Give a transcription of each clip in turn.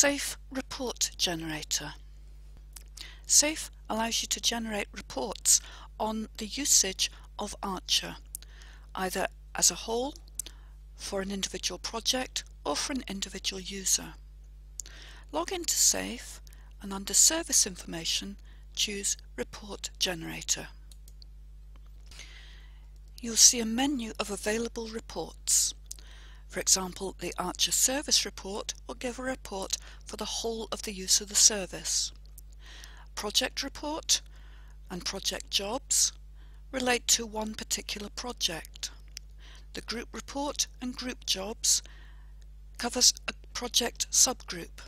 SAFE Report Generator. SAFE allows you to generate reports on the usage of Archer, either as a whole, for an individual project, or for an individual user. Log into SAFE and under Service Information, choose Report Generator. You'll see a menu of available reports. For example, the Archer Service Report will give a report for the whole of the use of the service. Project Report and Project Jobs relate to one particular project. The Group Report and Group Jobs covers a project subgroup.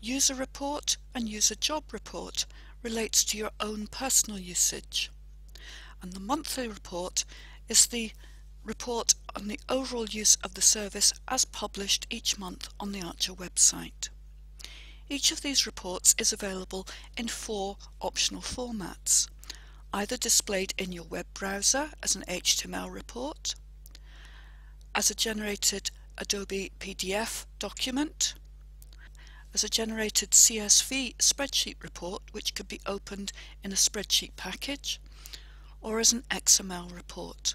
User Report and User Job Report relates to your own personal usage. And the Monthly Report is the report on the overall use of the service as published each month on the Archer website. Each of these reports is available in four optional formats, either displayed in your web browser as an HTML report, as a generated Adobe PDF document, as a generated CSV spreadsheet report which could be opened in a spreadsheet package, or as an XML report.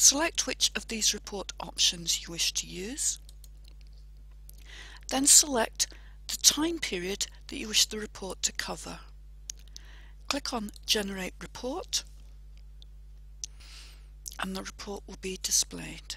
Select which of these report options you wish to use. Then select the time period that you wish the report to cover. Click on Generate Report and the report will be displayed.